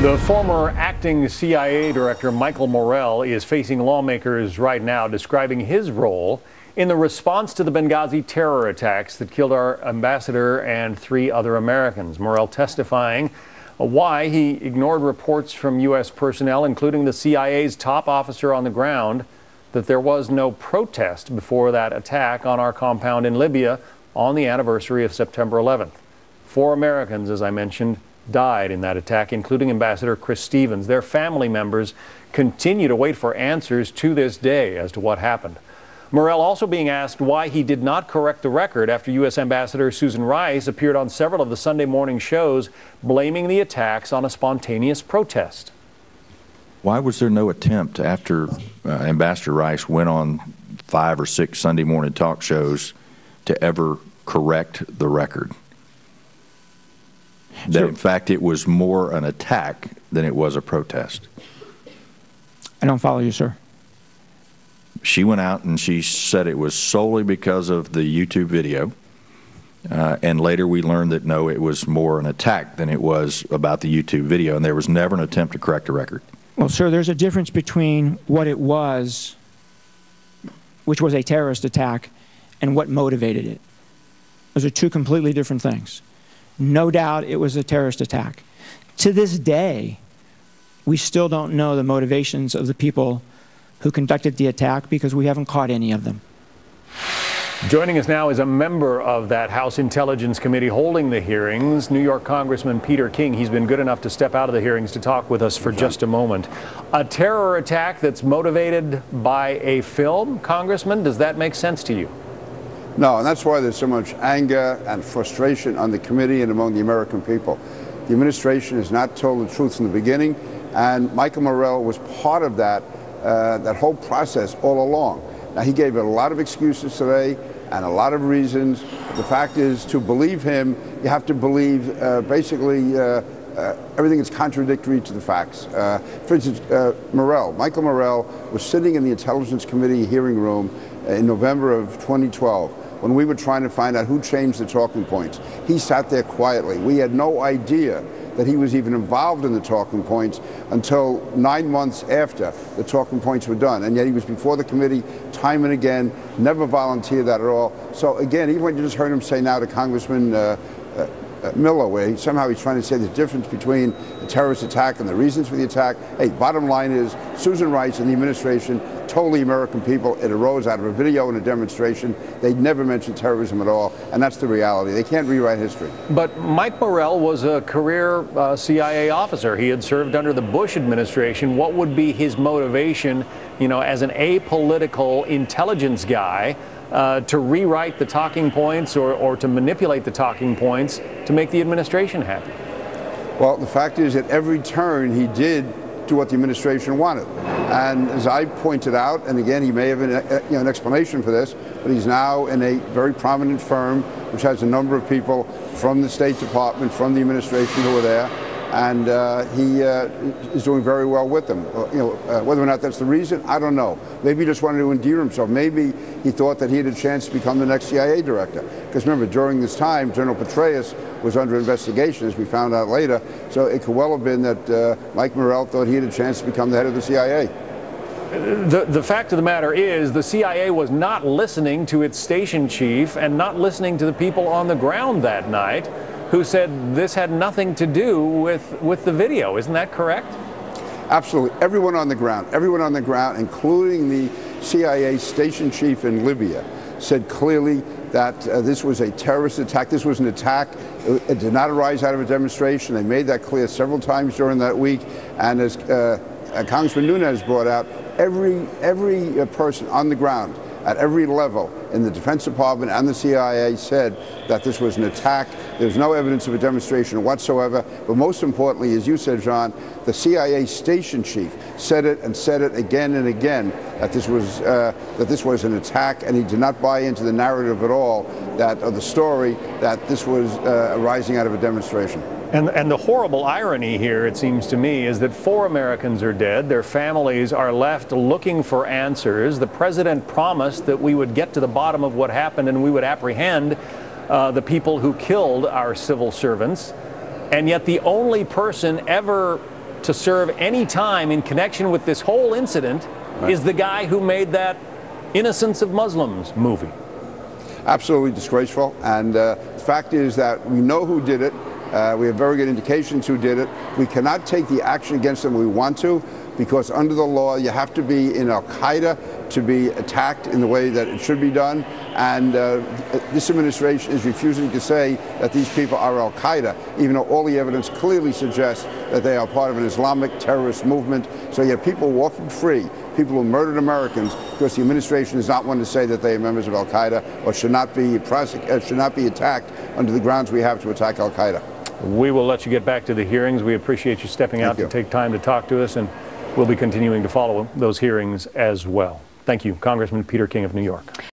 The former acting CIA director Michael Morell is facing lawmakers right now describing his role in the response to the Benghazi terror attacks that killed our ambassador and three other Americans. Morell testifying why he ignored reports from U.S. personnel, including the CIA's top officer on the ground, that there was no protest before that attack on our compound in Libya on the anniversary of September 11th. Four Americans, as I mentioned, died in that attack, including Ambassador Chris Stevens. Their family members continue to wait for answers to this day as to what happened. Morell also being asked why he did not correct the record after U.S. Ambassador Susan Rice appeared on several of the Sunday morning shows blaming the attacks on a spontaneous protest. Why was there no attempt after uh, Ambassador Rice went on five or six Sunday morning talk shows to ever correct the record? That in fact it was more an attack than it was a protest. I don't follow you, sir. She went out and she said it was solely because of the YouTube video. Uh, and later we learned that no, it was more an attack than it was about the YouTube video, and there was never an attempt to correct the record. Well, sir, there's a difference between what it was, which was a terrorist attack, and what motivated it. Those are two completely different things. No doubt it was a terrorist attack. To this day, we still don't know the motivations of the people who conducted the attack because we haven't caught any of them. Joining us now is a member of that House Intelligence Committee holding the hearings, New York Congressman Peter King. He's been good enough to step out of the hearings to talk with us for just a moment. A terror attack that's motivated by a film, Congressman, does that make sense to you? No, and that's why there's so much anger and frustration on the committee and among the American people. The administration has not told the truth from the beginning, and Michael Morell was part of that, uh, that whole process all along. Now, he gave a lot of excuses today and a lot of reasons. The fact is, to believe him, you have to believe uh, basically uh, uh, everything is contradictory to the facts. Uh, for instance, uh, Morell, Michael Morell was sitting in the Intelligence Committee hearing room in November of 2012 when we were trying to find out who changed the talking points. He sat there quietly. We had no idea that he was even involved in the talking points until nine months after the talking points were done. And yet he was before the committee time and again, never volunteered that at all. So again, even when you just heard him say now to Congressman uh, uh, uh, he, somehow he's trying to say the difference between a terrorist attack and the reasons for the attack. Hey, bottom line is Susan Rice and the administration totally American people. It arose out of a video and a demonstration. They never mentioned terrorism at all, and that's the reality. They can't rewrite history. But Mike Morell was a career uh, CIA officer. He had served under the Bush administration. What would be his motivation, you know, as an apolitical intelligence guy? Uh, to rewrite the talking points or, or to manipulate the talking points to make the administration happy? Well, the fact is, at every turn, he did do what the administration wanted. And as I pointed out, and again, he may have an, uh, you know, an explanation for this, but he's now in a very prominent firm which has a number of people from the State Department, from the administration who are there and uh, he uh, is doing very well with them. Uh, you know, uh, whether or not that's the reason, I don't know. Maybe he just wanted to endear himself. Maybe he thought that he had a chance to become the next CIA director. Because remember, during this time, General Petraeus was under investigation, as we found out later. So it could well have been that uh, Mike Morell thought he had a chance to become the head of the CIA. The, the fact of the matter is the CIA was not listening to its station chief and not listening to the people on the ground that night who said this had nothing to do with, with the video. Isn't that correct? Absolutely. Everyone on the ground, everyone on the ground, including the CIA station chief in Libya, said clearly that uh, this was a terrorist attack. This was an attack. It, it, did not arise out of a demonstration. They made that clear several times during that week. And as uh, Congressman Nunes brought out, every, every uh, person on the ground at every level in the Defense Department and the CIA said that this was an attack. There's no evidence of a demonstration whatsoever. But most importantly, as you said, John, the CIA station chief said it and said it again and again that this was uh, that this was an attack, and he did not buy into the narrative at all that of the story that this was uh, arising out of a demonstration. And, and the horrible irony here, it seems to me, is that four Americans are dead. Their families are left looking for answers. The president promised that we would get to the bottom of what happened and we would apprehend uh, the people who killed our civil servants. And yet, the only person ever to serve any time in connection with this whole incident right. is the guy who made that Innocence of Muslims movie. Absolutely disgraceful. And uh, the fact is that we know who did it. Uh, we have very good indications who did it. We cannot take the action against them we want to because under the law you have to be in Al Qaeda to be attacked in the way that it should be done. And uh, this administration is refusing to say that these people are Al Qaeda, even though all the evidence clearly suggests that they are part of an Islamic terrorist movement. So you have people walking free, people who murdered Americans, because the administration does not want to say that they are members of Al Qaeda or should not be uh, should not be attacked under the grounds we have to attack Al Qaeda. We will let you get back to the hearings. We appreciate you stepping Thank out you. to take time to talk to us, and we'll be continuing to follow those hearings as well. Thank you, Congressman Peter King of New York.